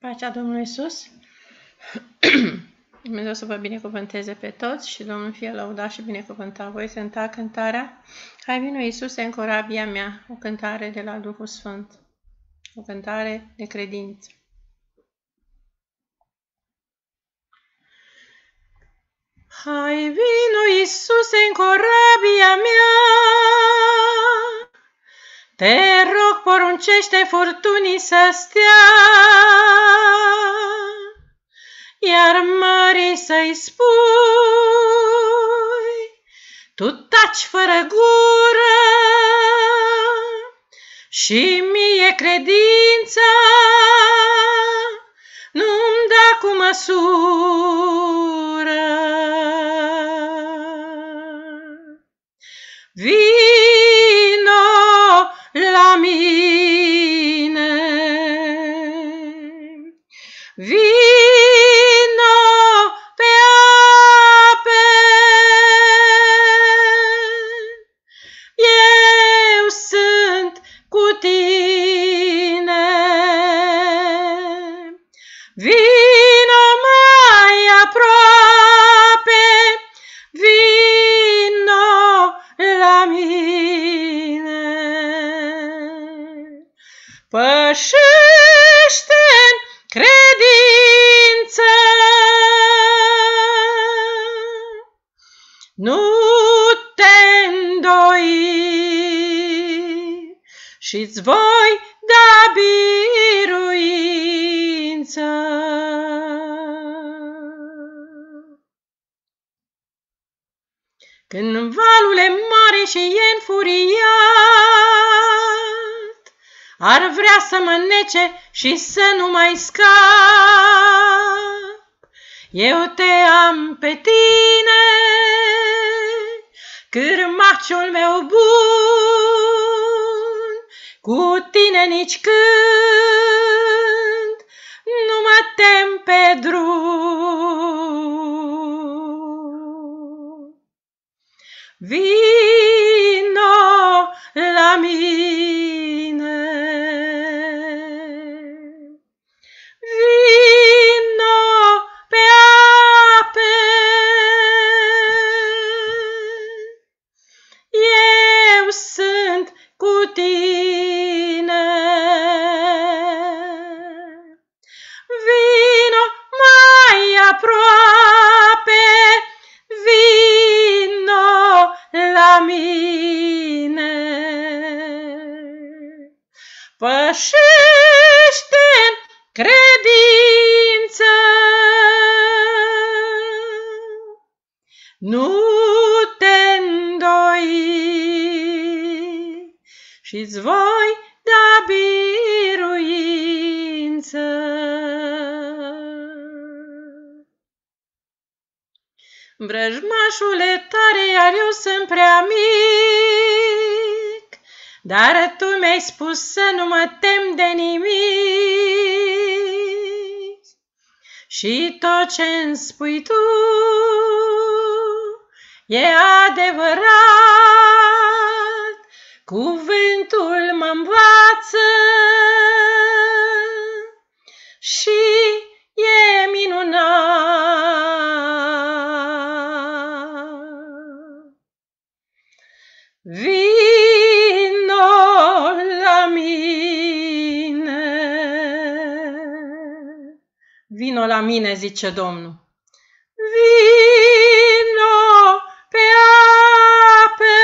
Pacea Domnului Isus. Dumnezeu să vă binecuvânteze pe toți și Domnul fie lăudat și binecuvântat. Voi cânta cântarea Hai vino Iisuse în corabia mea, o cântare de la Duhul Sfânt, o cântare de credință. Hai vino Iisuse în corabia mea, te rog poruncește furtunii să stea, iar mării să-i spui, tu taci fără gură și mie credința nu-mi da cu măsură. Vino mai aproape, vino la mine. Pășește în credință, nu te îndoi și-ți voi da biruință. Când valul e mare și e înfuriat, ar vrea să mă nece și să nu mai scap. Eu te am pe tine, cârmaciul meu bun, cu tine nici când suntem pe drum. Vii mine. Pășește în credință, nu te îndoi și-ți voi da biruință. Vrăjmașule tare, iar eu sunt prea mic, dar tu mi-ai spus să nu mă tem de nimic. Și tot ce îmi spui tu e adevărat, cuvântul mă învață Vino la mine, zice Domnul. Vino pe ape.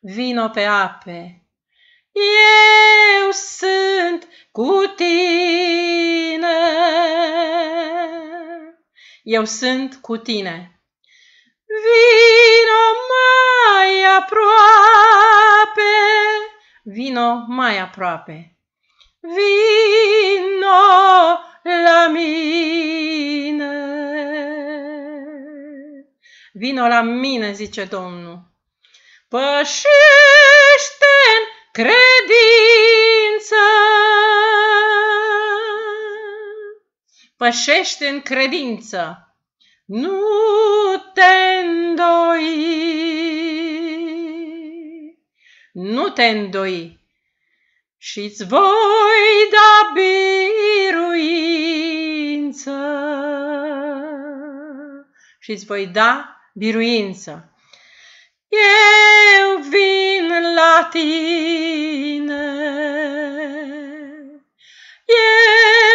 Vino pe ape. Eu sunt cu tine. Eu sunt cu tine. Vino mai aproape, vino mai aproape. Vino la mine. Vino la mine, zice Domnul. Pășește în credință. Pășește în credință. Nu te îndoi, nu te îndoi, și-ți voi da biruință. Și-ți voi da biruință. Eu vin la tine. Eu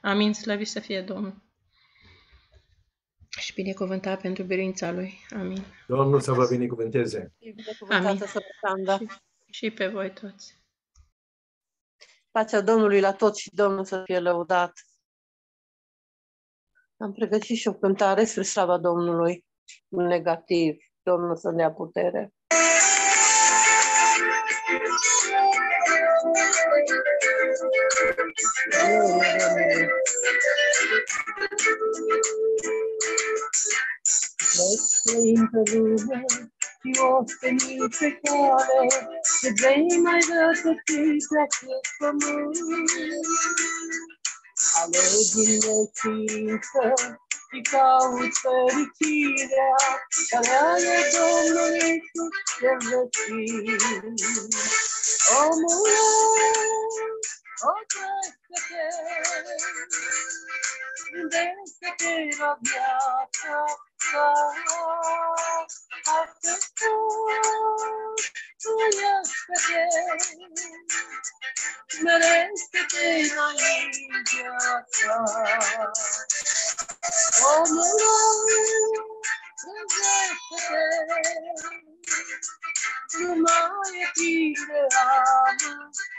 Amin, slăvit să fie Domnul. Și binecuvântat pentru biruința Lui. Amin. Domnul să vă binecuvânteze. Amin. Binecuvântată să vă Și pe voi toți. Pacea Domnului la toți și Domnul să fie lăudat. Am pregătit și o cântare spre slava Domnului, un negativ. Domnul să ne ia putere. Let's sing the Lord, your finite cuore, today my daughter takes a kiss from me. Alleging the Jesus, Ficavo fericida, caralho, dono isso, eu vou te. Oh, mulher otra you, desde que la había tratado hasta tuyas que merece que la haya como lo desde que no me pide amor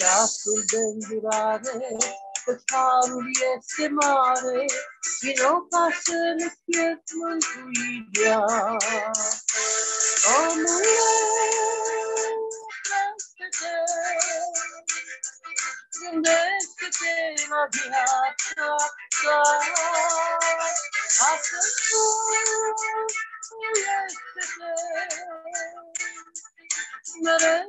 Kasıl döndürare Kıtam diye semare Yino kasını kırkmın kuyuya Amına Nereye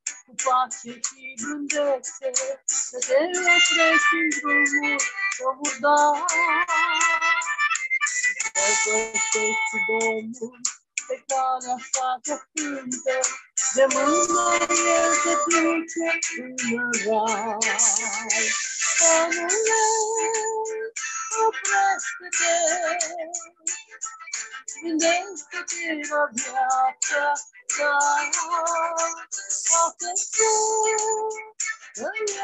bahçesi gündekse Seyretiresin dolu çamurda Seyretiresin dolu tekrar asla tepkimde Zamanlar yerde birlikte umaray Anılar oppressed today Gündekse bir avyata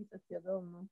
improvisación, ¿no?